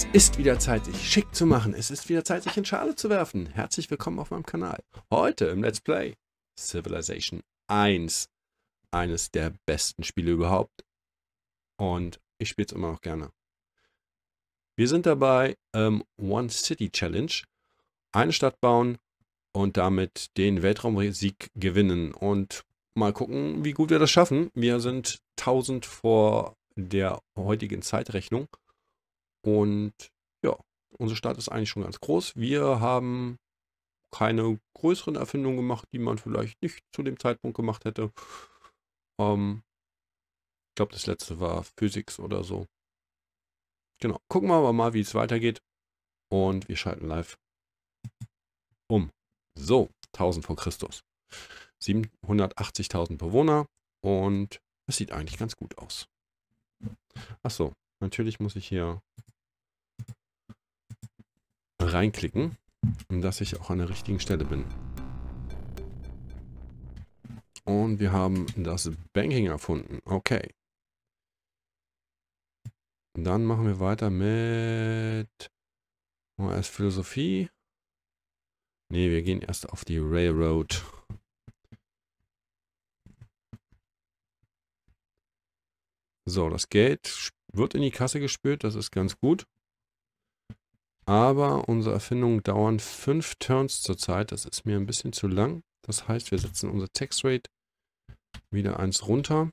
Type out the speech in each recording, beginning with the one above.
Es ist wieder Zeit, sich schick zu machen. Es ist wieder Zeit, sich in Schale zu werfen. Herzlich willkommen auf meinem Kanal. Heute im Let's Play Civilization 1. Eines der besten Spiele überhaupt. Und ich spiele es immer noch gerne. Wir sind dabei ähm, One City Challenge. Eine Stadt bauen und damit den Weltraumsieg gewinnen. Und mal gucken, wie gut wir das schaffen. Wir sind 1000 vor der heutigen Zeitrechnung. Und ja, unsere Stadt ist eigentlich schon ganz groß. Wir haben keine größeren Erfindungen gemacht, die man vielleicht nicht zu dem Zeitpunkt gemacht hätte. Ähm, ich glaube, das letzte war Physics oder so. Genau. Gucken wir aber mal, wie es weitergeht. Und wir schalten live um. So, 1000 vor Christus. 780.000 Bewohner und es sieht eigentlich ganz gut aus. Achso, natürlich muss ich hier reinklicken, dass ich auch an der richtigen Stelle bin. Und wir haben das Banking erfunden. Okay. Dann machen wir weiter mit OS Philosophie. Ne, wir gehen erst auf die Railroad. So, das Geld wird in die Kasse gespült, das ist ganz gut. Aber unsere Erfindungen dauern fünf Turns zurzeit. Das ist mir ein bisschen zu lang. Das heißt, wir setzen unser Tax Rate wieder eins runter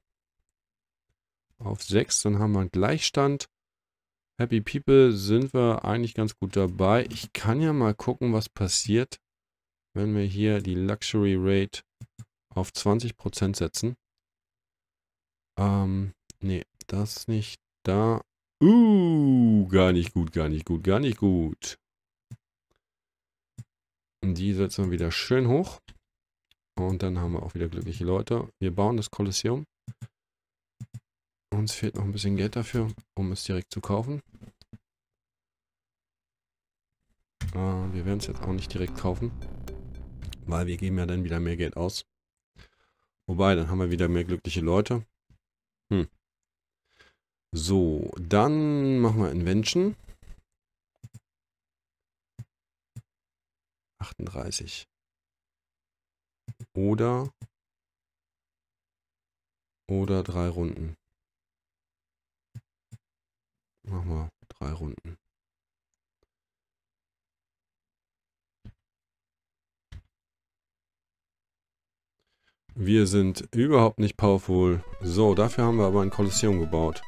auf 6. Dann haben wir einen Gleichstand. Happy People sind wir eigentlich ganz gut dabei. Ich kann ja mal gucken, was passiert, wenn wir hier die Luxury Rate auf 20% setzen. Ähm, nee, das nicht. Da Uh, gar nicht gut, gar nicht gut, gar nicht gut. Die setzen wir wieder schön hoch. Und dann haben wir auch wieder glückliche Leute. Wir bauen das Kolosseum. Uns fehlt noch ein bisschen Geld dafür, um es direkt zu kaufen. Äh, wir werden es jetzt auch nicht direkt kaufen. Weil wir geben ja dann wieder mehr Geld aus. Wobei, dann haben wir wieder mehr glückliche Leute. Hm. So, dann machen wir Invention. 38. Oder oder drei Runden. Machen wir drei Runden. Wir sind überhaupt nicht powerful. So, dafür haben wir aber ein Kolosseum gebaut.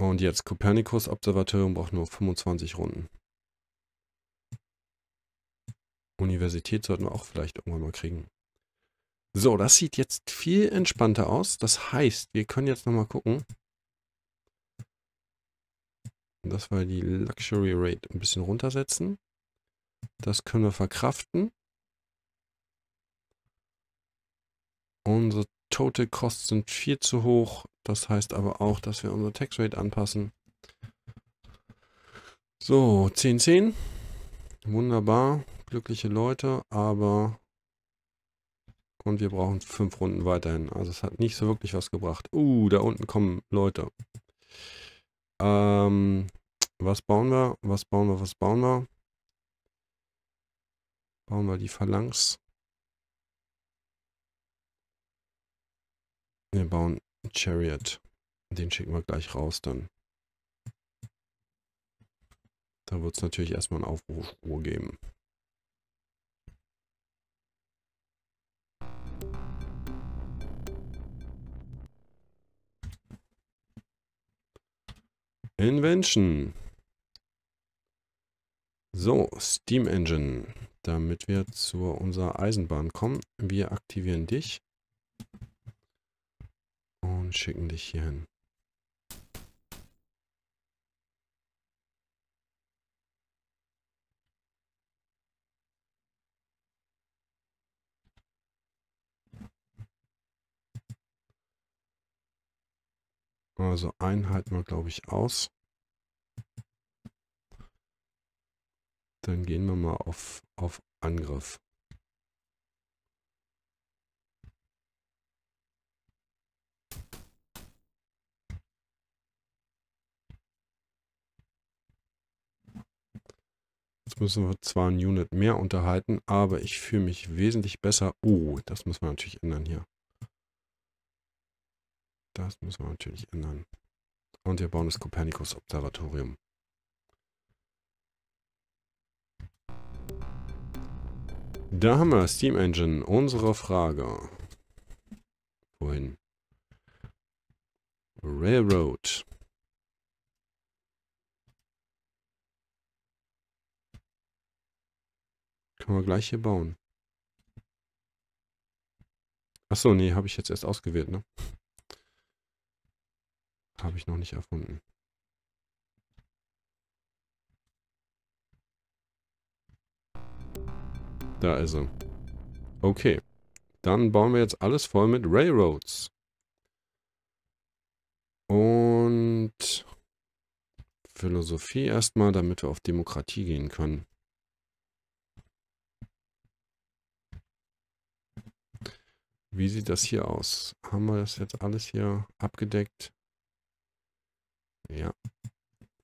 Und jetzt Kopernikus Observatorium braucht nur 25 Runden. Universität sollten wir auch vielleicht irgendwann mal kriegen. So, das sieht jetzt viel entspannter aus. Das heißt, wir können jetzt nochmal gucken, dass wir die Luxury Rate ein bisschen runtersetzen. Das können wir verkraften. Unsere Total Costs sind viel zu hoch. Das heißt aber auch, dass wir unser Tax Rate anpassen. So, 10, 10. Wunderbar. Glückliche Leute, aber... Und wir brauchen fünf Runden weiterhin. Also es hat nicht so wirklich was gebracht. Uh, da unten kommen Leute. Ähm, was bauen wir? Was bauen wir? Was bauen wir? Bauen wir die Phalanx. Wir bauen Chariot. Den schicken wir gleich raus dann. Da wird es natürlich erstmal einen Aufruhr geben. Invention. So, Steam Engine. Damit wir zu unserer Eisenbahn kommen. Wir aktivieren dich und schicken dich hier hin. Also einen halten wir, glaube ich, aus. Dann gehen wir mal auf, auf Angriff. Müssen wir zwar ein Unit mehr unterhalten, aber ich fühle mich wesentlich besser. Oh, das müssen wir natürlich ändern hier. Das müssen wir natürlich ändern. Und wir bauen das Kopernikus-Observatorium. Da haben wir Steam Engine. Unsere Frage. Wohin? Railroad. Können wir gleich hier bauen. Achso, nee, habe ich jetzt erst ausgewählt, ne? Habe ich noch nicht erfunden. Da ist er. Okay. Dann bauen wir jetzt alles voll mit Railroads. Und Philosophie erstmal, damit wir auf Demokratie gehen können. Wie sieht das hier aus? Haben wir das jetzt alles hier abgedeckt? Ja.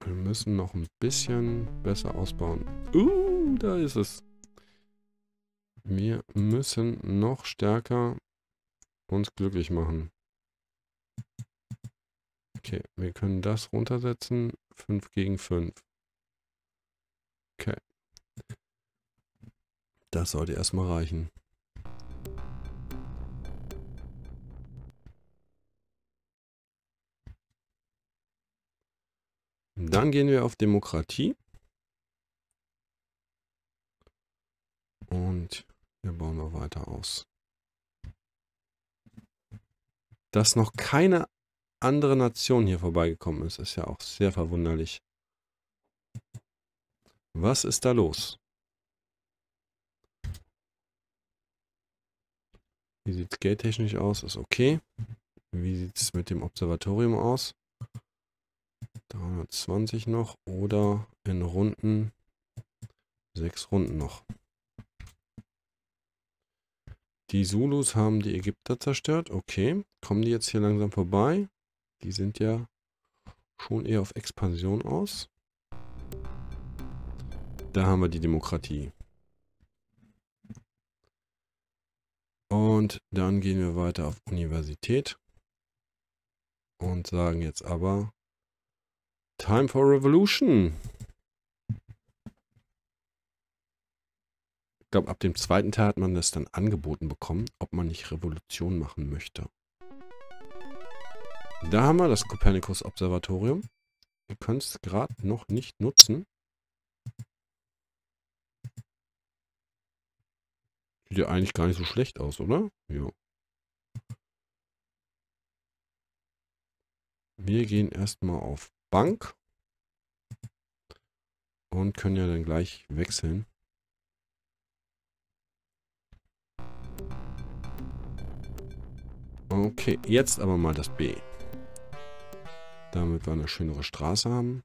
Wir müssen noch ein bisschen besser ausbauen. Uh, da ist es. Wir müssen noch stärker uns glücklich machen. Okay, wir können das runtersetzen. 5 gegen 5. Okay. Das sollte erstmal reichen. Dann gehen wir auf Demokratie. Und hier bauen wir weiter aus. Dass noch keine andere Nation hier vorbeigekommen ist, ist ja auch sehr verwunderlich. Was ist da los? Wie sieht es geldtechnisch aus? Ist okay. Wie sieht es mit dem Observatorium aus? 320 noch oder in Runden sechs Runden noch. Die Zulus haben die Ägypter zerstört. Okay. Kommen die jetzt hier langsam vorbei? Die sind ja schon eher auf Expansion aus. Da haben wir die Demokratie. Und dann gehen wir weiter auf Universität. Und sagen jetzt aber Time for Revolution. Ich glaube, ab dem zweiten Teil hat man das dann angeboten bekommen, ob man nicht Revolution machen möchte. Da haben wir das Kopernikus-Observatorium. Wir können es gerade noch nicht nutzen. Sieht ja eigentlich gar nicht so schlecht aus, oder? Ja. Wir gehen erstmal auf Bank und können ja dann gleich wechseln. Okay, jetzt aber mal das B. Damit wir eine schönere Straße haben.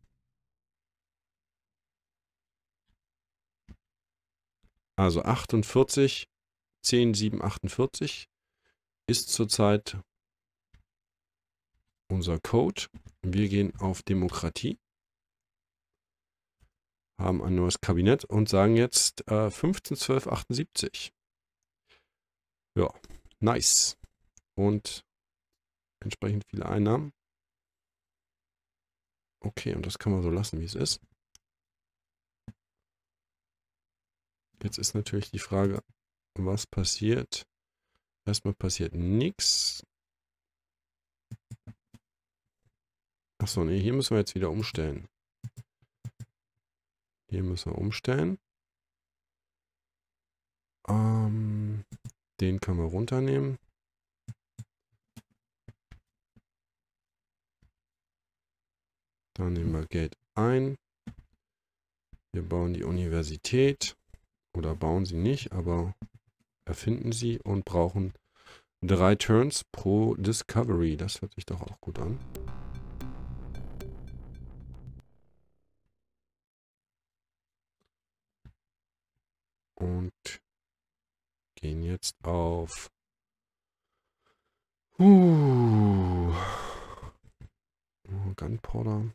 Also 48, 10, 7, 48 ist zurzeit unser Code. Wir gehen auf Demokratie. Haben ein neues Kabinett und sagen jetzt äh, 15, 12, 78. Ja, nice und entsprechend viele Einnahmen. Okay, und das kann man so lassen, wie es ist. Jetzt ist natürlich die Frage, was passiert? Erstmal passiert nichts. Achso, nee, hier müssen wir jetzt wieder umstellen. Hier müssen wir umstellen. Ähm, den können wir runternehmen. Dann nehmen wir Geld ein. Wir bauen die Universität. Oder bauen sie nicht, aber erfinden sie und brauchen drei Turns pro Discovery. Das hört sich doch auch gut an. und gehen jetzt auf. Uh, Gunpowder.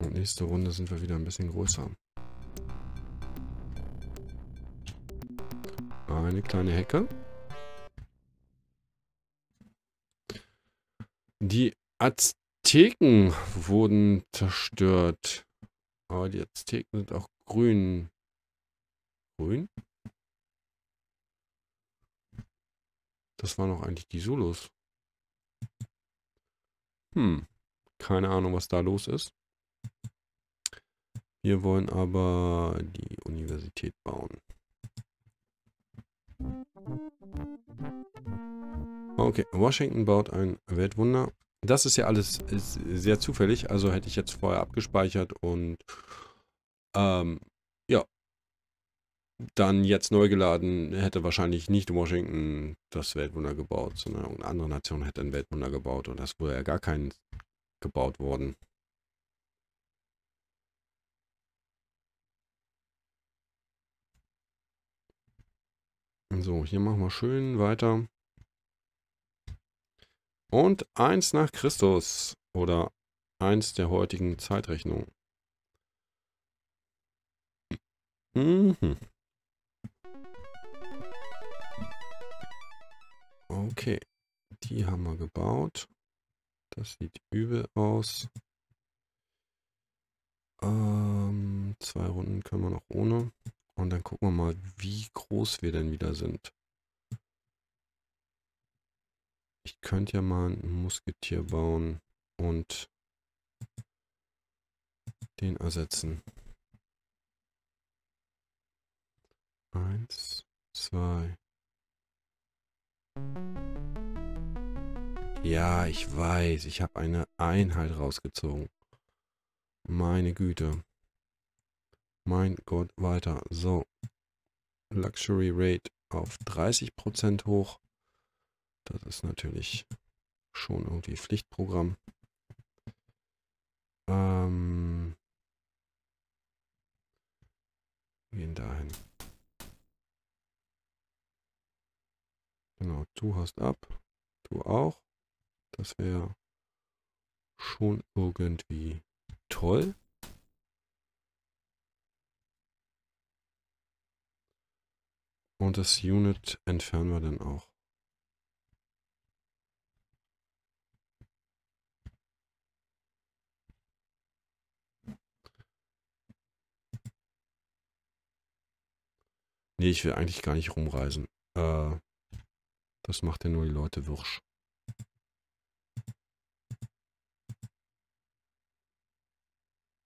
Und nächste Runde sind wir wieder ein bisschen größer. Eine kleine Hecke. Die Azteken wurden zerstört. Aber die Azteken sind auch grün. Grün? Das waren auch eigentlich die Zulus. Hm. Keine Ahnung, was da los ist. Wir wollen aber die Universität bauen. Okay, Washington baut ein Weltwunder. Das ist ja alles ist sehr zufällig, also hätte ich jetzt vorher abgespeichert und ähm, ja, dann jetzt neu geladen, hätte wahrscheinlich nicht Washington das Weltwunder gebaut, sondern eine andere Nation hätte ein Weltwunder gebaut und das wurde ja gar kein gebaut worden. So, hier machen wir schön weiter. Und eins nach Christus oder eins der heutigen Zeitrechnung. Mhm. Okay, die haben wir gebaut. Das sieht übel aus. Ähm, zwei Runden können wir noch ohne. Und dann gucken wir mal, wie groß wir denn wieder sind. Ich könnte ja mal ein Musketier bauen und den ersetzen. Eins, zwei. Ja, ich weiß, ich habe eine Einheit rausgezogen. Meine Güte. Mein Gott, weiter. So. Luxury Rate auf 30% hoch. Das ist natürlich schon irgendwie Pflichtprogramm. Ähm, gehen dahin. Genau, du hast ab. Du auch. Das wäre schon irgendwie toll. Und das Unit entfernen wir dann auch. Nee, ich will eigentlich gar nicht rumreisen. Äh, das macht ja nur die Leute wirsch.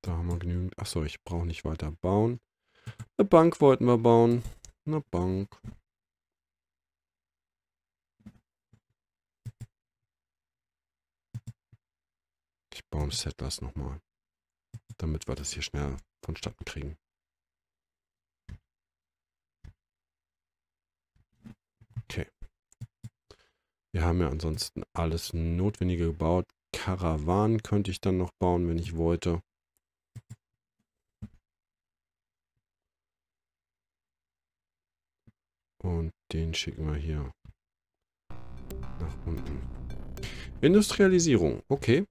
Da haben wir genügend. Achso, ich brauche nicht weiter bauen. Eine Bank wollten wir bauen. Eine Bank. Ich baue ein Settlers nochmal. Damit wir das hier schnell vonstatten kriegen. Okay. Wir haben ja ansonsten alles Notwendige gebaut. Karawan könnte ich dann noch bauen, wenn ich wollte. Und den schicken wir hier nach unten. Industrialisierung, okay.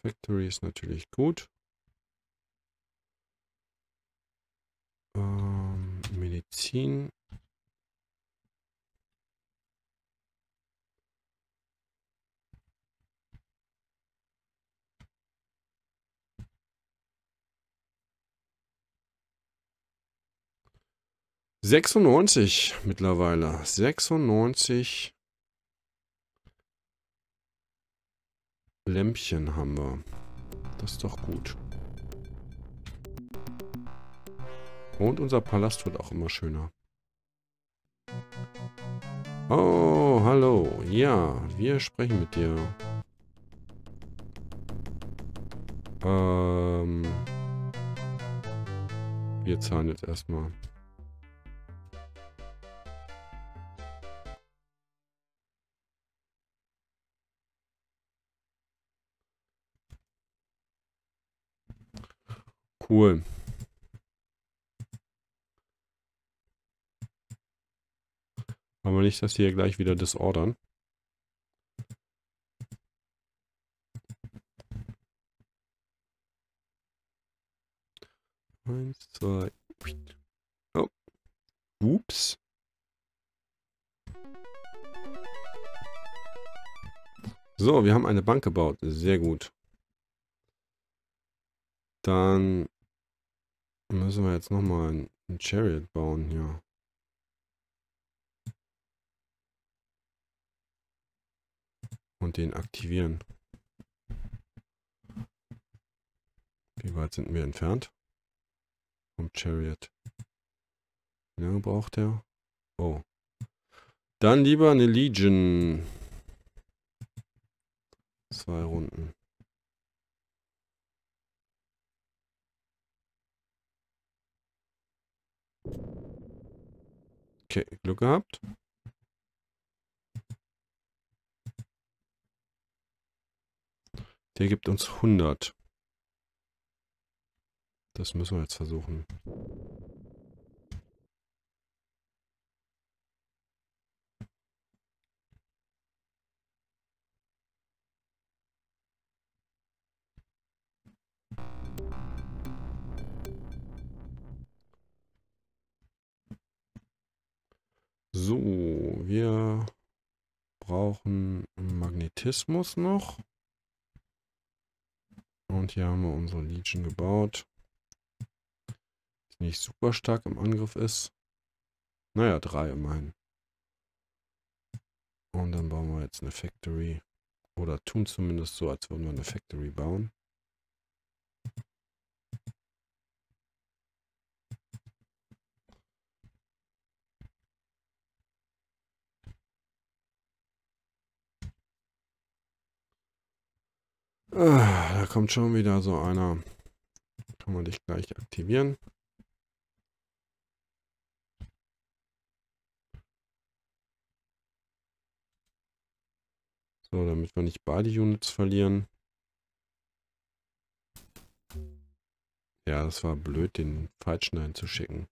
Factory ist natürlich gut. Ähm, Medizin 96 mittlerweile. 96 Lämpchen haben wir. Das ist doch gut. Und unser Palast wird auch immer schöner. Oh, hallo. Ja, wir sprechen mit dir. Ähm, wir zahlen jetzt erstmal. Cool. Aber nicht, dass hier gleich wieder disordern. Eins, zwei. Oh. Ups. So, wir haben eine Bank gebaut. Sehr gut. Dann müssen wir jetzt nochmal ein, Chariot bauen hier. Und den aktivieren. Wie weit sind wir entfernt? Vom Chariot. Wie lange braucht der? Oh. Dann lieber eine Legion. Zwei Runden. Okay, Glück gehabt. Der gibt uns 100. Das müssen wir jetzt versuchen. So, wir brauchen Magnetismus noch. Und hier haben wir unsere Legion gebaut. Die nicht super stark im Angriff ist. Naja, drei immerhin. Und dann bauen wir jetzt eine Factory. Oder tun zumindest so, als würden wir eine Factory bauen. Da kommt schon wieder so einer. Kann man dich gleich aktivieren. So, damit wir nicht beide Units verlieren. Ja, das war blöd, den falschen einzuschicken.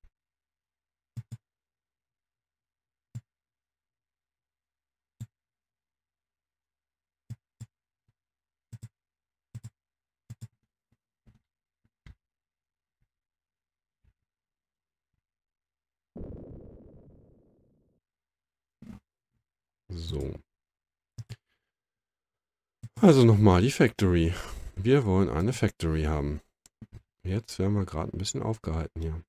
So. Also nochmal die Factory. Wir wollen eine Factory haben. Jetzt werden wir gerade ein bisschen aufgehalten hier.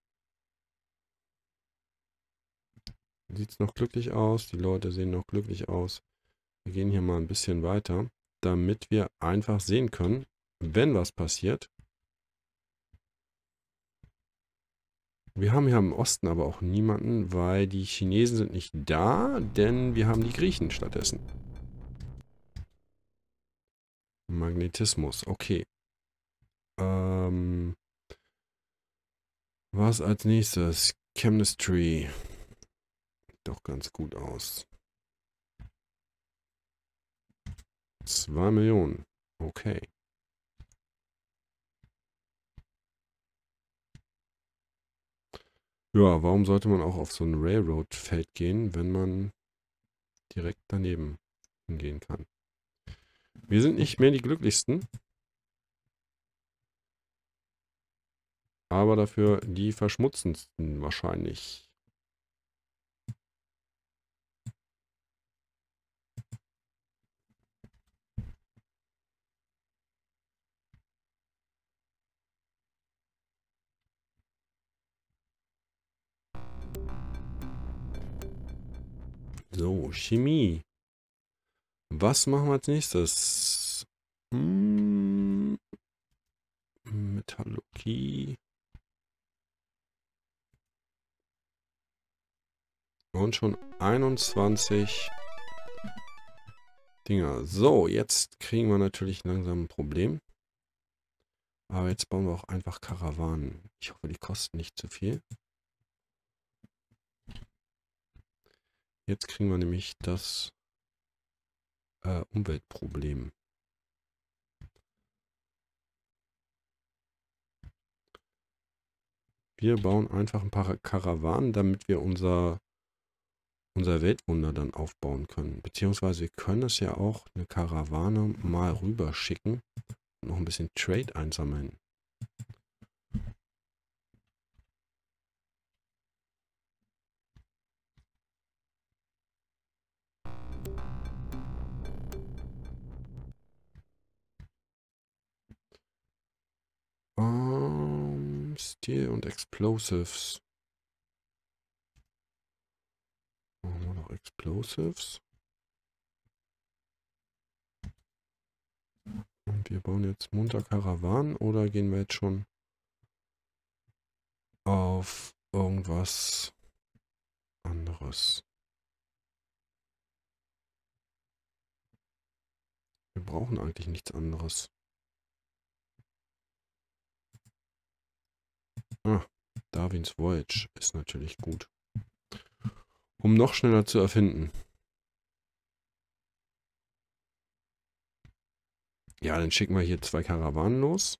Sieht es noch glücklich aus. Die Leute sehen noch glücklich aus. Wir gehen hier mal ein bisschen weiter, damit wir einfach sehen können, wenn was passiert. Wir haben hier im Osten aber auch niemanden, weil die Chinesen sind nicht da, denn wir haben die Griechen stattdessen. Magnetismus, okay. Ähm, was als nächstes? Chemistry. Doch ganz gut aus. 2 Millionen. Okay. Ja, warum sollte man auch auf so ein Railroad-Feld gehen, wenn man direkt daneben hingehen kann? Wir sind nicht mehr die glücklichsten. Aber dafür die verschmutzendsten wahrscheinlich. So, Chemie. Was machen wir als nächstes? Hm, Metallurgie. Und schon 21 Dinger. So, jetzt kriegen wir natürlich langsam ein Problem. Aber jetzt bauen wir auch einfach Karawanen. Ich hoffe, die kosten nicht zu viel. Jetzt kriegen wir nämlich das äh, Umweltproblem. Wir bauen einfach ein paar Karawanen, damit wir unser unser Weltwunder dann aufbauen können. Beziehungsweise wir können es ja auch eine Karawane mal rüber schicken und noch ein bisschen Trade einsammeln. Um, Steel und Explosives. Machen wir noch Explosives. Und wir bauen jetzt munter Karawan oder gehen wir jetzt schon auf irgendwas anderes? Wir brauchen eigentlich nichts anderes. Ah, Darwins Voyage ist natürlich gut. Um noch schneller zu erfinden. Ja, dann schicken wir hier zwei Karawanen los.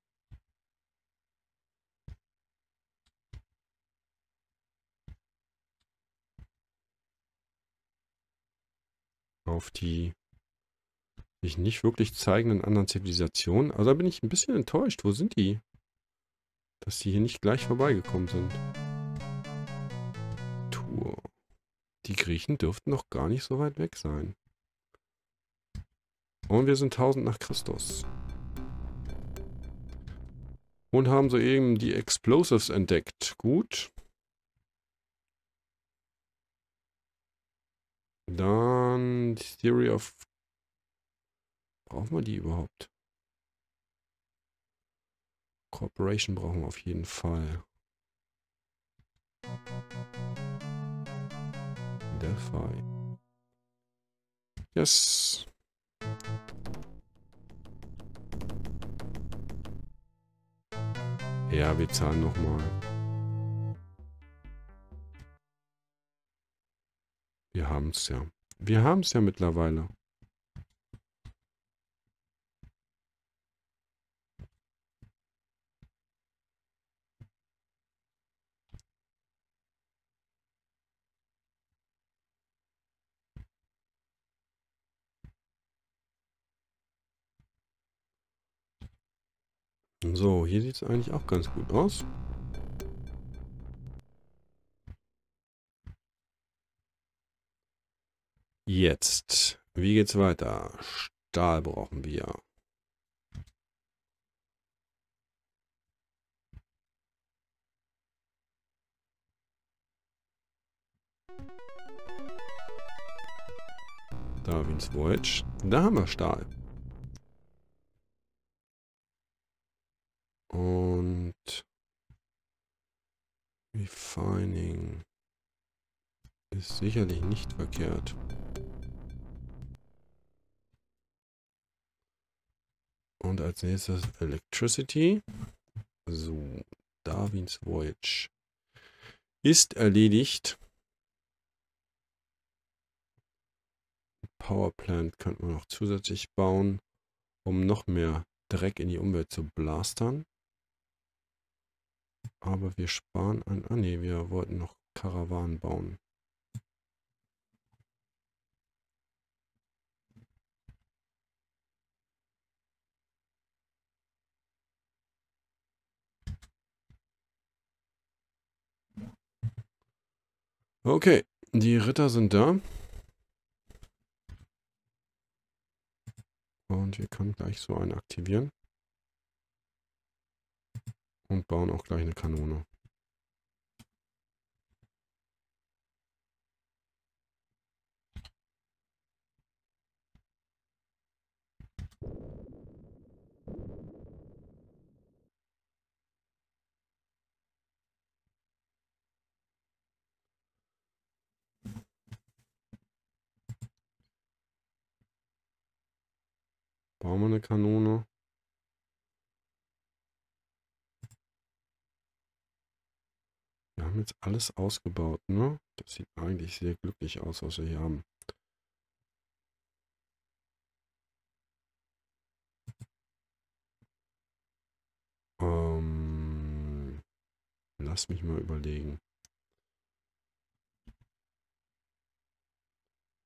Auf die sich nicht wirklich zeigenden anderen Zivilisationen. Also da bin ich ein bisschen enttäuscht. Wo sind die? Dass die hier nicht gleich vorbeigekommen sind. Tour. Die Griechen dürften noch gar nicht so weit weg sein. Und wir sind 1000 nach Christus. Und haben soeben die Explosives entdeckt. Gut. Dann Theory of... Brauchen wir die überhaupt? Corporation brauchen wir auf jeden Fall. Delphi. Yes. Ja, wir zahlen nochmal. Wir haben es ja. Wir haben es ja mittlerweile. So, hier sieht es eigentlich auch ganz gut aus. Jetzt, wie geht's weiter? Stahl brauchen wir. Darwins Voyage. Da haben wir Stahl. Und Refining ist sicherlich nicht verkehrt. Und als nächstes Electricity. So, Darwins Voyage ist erledigt. Power Plant könnten wir noch zusätzlich bauen, um noch mehr Dreck in die Umwelt zu blastern. Aber wir sparen an... Ah ne, wir wollten noch Karawanen bauen. Okay, die Ritter sind da. Und wir können gleich so einen aktivieren. Und bauen auch gleich eine Kanone. Bauen wir eine Kanone. Haben jetzt alles ausgebaut, ne? Das sieht eigentlich sehr glücklich aus, was wir hier haben. Ähm, lass mich mal überlegen.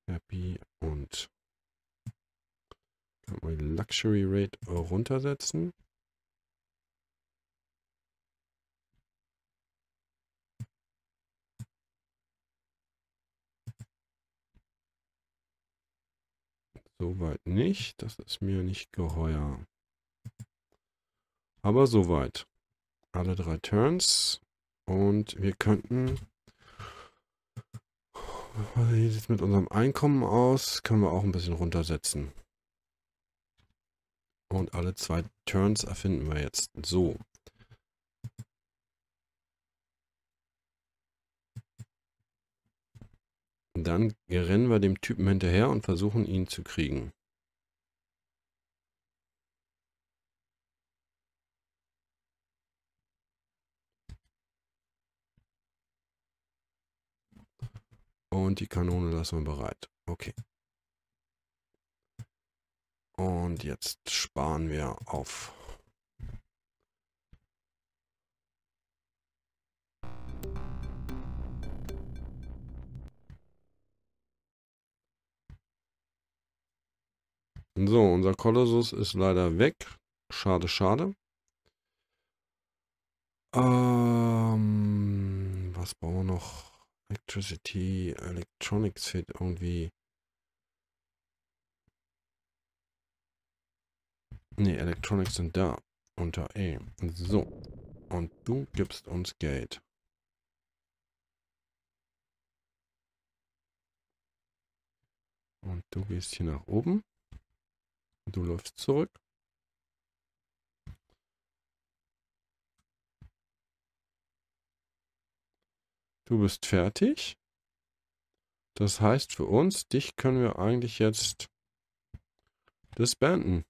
Happy und kann man die Luxury Rate runtersetzen. Soweit nicht. Das ist mir nicht geheuer. Aber soweit. Alle drei Turns. Und wir könnten... Wie sieht es mit unserem Einkommen aus? Können wir auch ein bisschen runtersetzen. Und alle zwei Turns erfinden wir jetzt. So. Dann rennen wir dem Typen hinterher und versuchen ihn zu kriegen. Und die Kanone lassen wir bereit. Okay. Und jetzt sparen wir auf. So, unser Kolossus ist leider weg. Schade, schade. Ähm, was brauchen wir noch? Electricity, Electronics fehlt irgendwie. Ne, Electronics sind da. Unter E. So. Und du gibst uns Geld. Und du gehst hier nach oben. Du läufst zurück. Du bist fertig. Das heißt für uns, dich können wir eigentlich jetzt disbanden.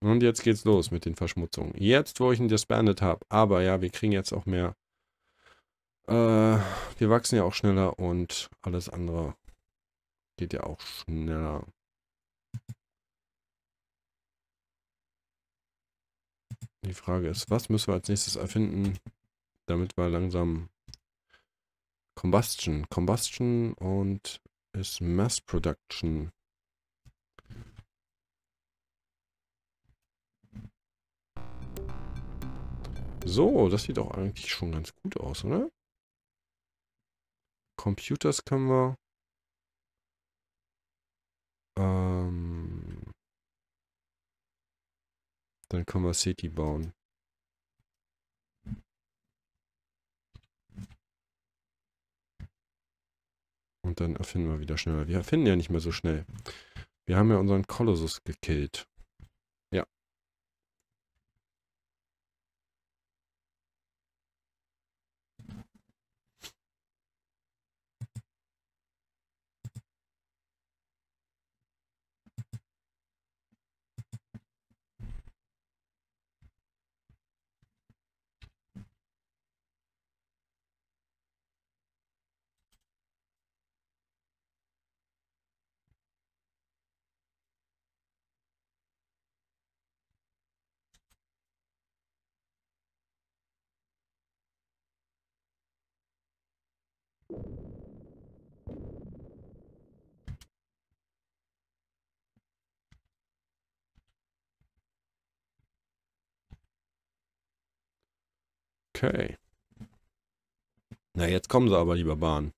Und jetzt geht's los mit den Verschmutzungen. Jetzt, wo ich ihn disbandet habe. Aber ja, wir kriegen jetzt auch mehr. Äh, wir wachsen ja auch schneller und alles andere geht ja auch schneller. Die Frage ist, was müssen wir als nächstes erfinden, damit wir langsam Combustion. Combustion und ist Mass Production. So, das sieht auch eigentlich schon ganz gut aus, oder? Computers können wir. Ähm, dann können wir City bauen. Und dann erfinden wir wieder schneller. Wir erfinden ja nicht mehr so schnell. Wir haben ja unseren Kolossus gekillt. Okay. Na, jetzt kommen sie aber, lieber Bahn.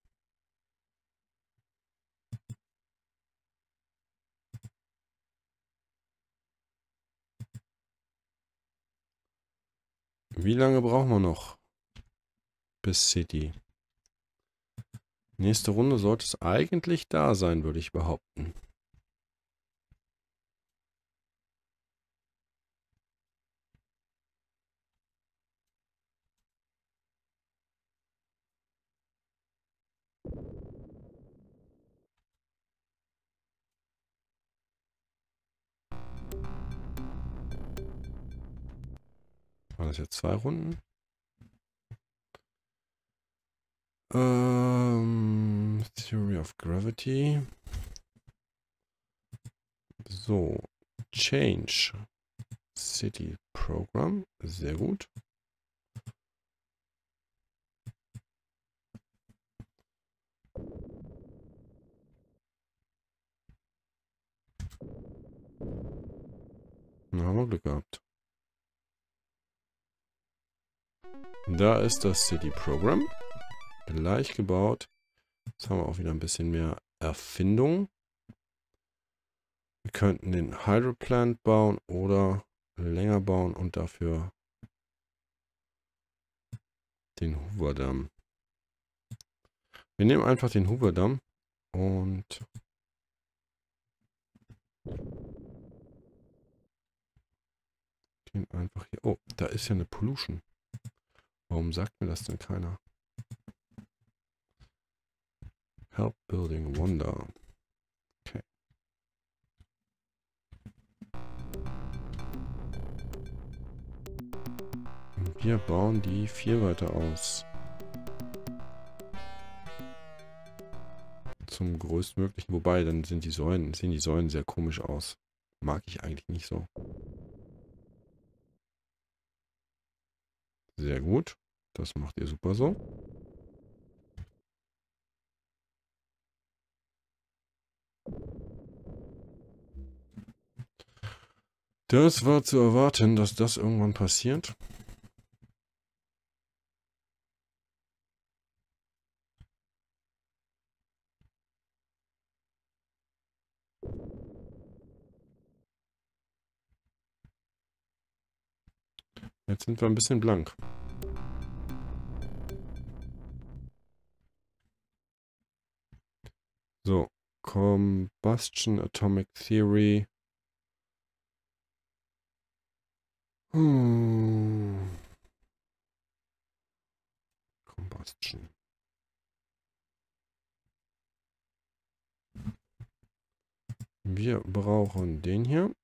Wie lange brauchen wir noch? Bis City. Nächste Runde sollte es eigentlich da sein, würde ich behaupten. das jetzt zwei Runden? Ähm, Theory of Gravity. So, Change City Program. Sehr gut. Na, haben wir Glück gehabt. Da ist das City Program. Gleich gebaut. Jetzt haben wir auch wieder ein bisschen mehr Erfindung. Wir könnten den Hydroplant bauen oder länger bauen und dafür den Hoover-Damm. Wir nehmen einfach den Hoover-Damm und gehen einfach hier. Oh, da ist ja eine Pollution. Warum sagt mir das denn keiner? Help Building Wonder. Okay. Wir bauen die vier weiter aus. Zum größtmöglichen. Wobei, dann sind die Säulen, sehen die Säulen sehr komisch aus. Mag ich eigentlich nicht so. Sehr gut. Das macht ihr super so. Das war zu erwarten, dass das irgendwann passiert. Jetzt sind wir ein bisschen blank. So, Combustion Atomic Theory. Hmm. Combustion. Wir brauchen den hier.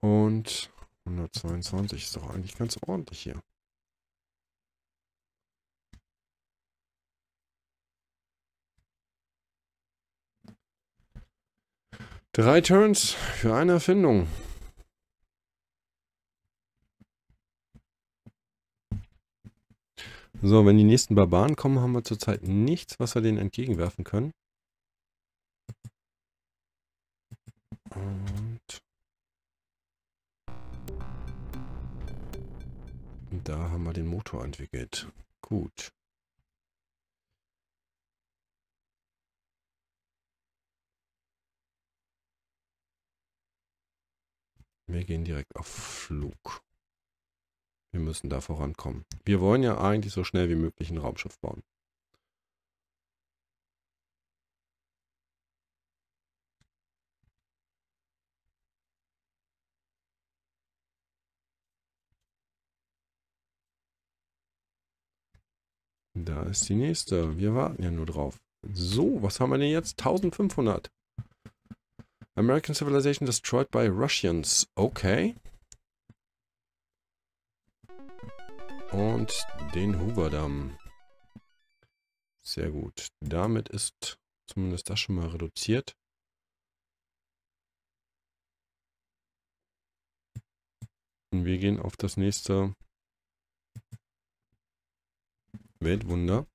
Und 122 ist doch eigentlich ganz ordentlich hier. Drei Turns für eine Erfindung. So, wenn die nächsten Barbaren kommen, haben wir zurzeit nichts, was wir denen entgegenwerfen können. Und Da haben wir den Motor entwickelt. Gut. Wir gehen direkt auf Flug. Wir müssen da vorankommen. Wir wollen ja eigentlich so schnell wie möglich ein Raumschiff bauen. Da ist die nächste. Wir warten ja nur drauf. So, was haben wir denn jetzt? 1500. American Civilization destroyed by Russians. Okay. Und den Hoover-Damm. Sehr gut. Damit ist zumindest das schon mal reduziert. Und wir gehen auf das nächste Weltwunder.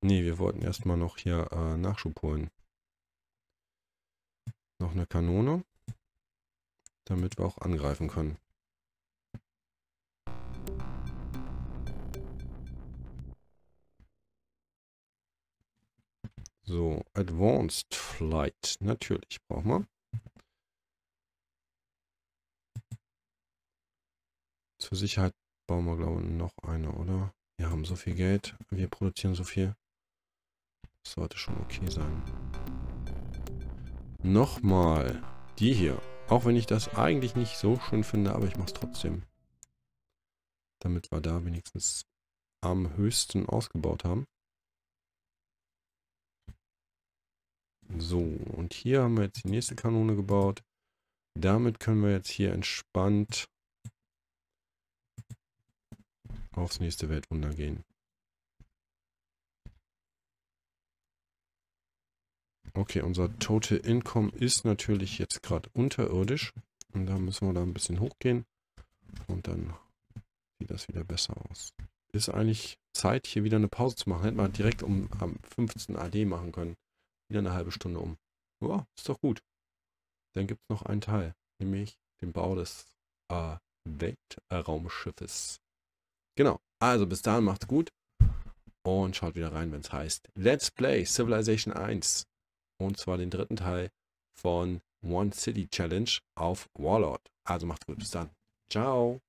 Nee, wir wollten erstmal noch hier äh, Nachschub holen. Noch eine Kanone. Damit wir auch angreifen können. So, Advanced Flight. Natürlich brauchen wir. Zur Sicherheit bauen wir, glaube ich, noch eine, oder? Wir haben so viel Geld. Wir produzieren so viel. Das sollte schon okay sein. Nochmal. Die hier. Auch wenn ich das eigentlich nicht so schön finde, aber ich mache es trotzdem. Damit wir da wenigstens am höchsten ausgebaut haben. So, und hier haben wir jetzt die nächste Kanone gebaut. Damit können wir jetzt hier entspannt aufs nächste Weltwunder gehen. Okay, unser Total Income ist natürlich jetzt gerade unterirdisch. Und da müssen wir da ein bisschen hochgehen. Und dann sieht das wieder besser aus. Ist eigentlich Zeit, hier wieder eine Pause zu machen. Hätten wir direkt um am 15 AD machen können. Wieder eine halbe Stunde um. Ja, ist doch gut. Dann gibt es noch einen Teil, nämlich den Bau des äh, Weltraumschiffes. Genau. Also bis dahin macht's gut. Und schaut wieder rein, wenn es heißt Let's Play Civilization 1. Und zwar den dritten Teil von One City Challenge auf Warlord. Also macht's gut. Bis dann. Ciao.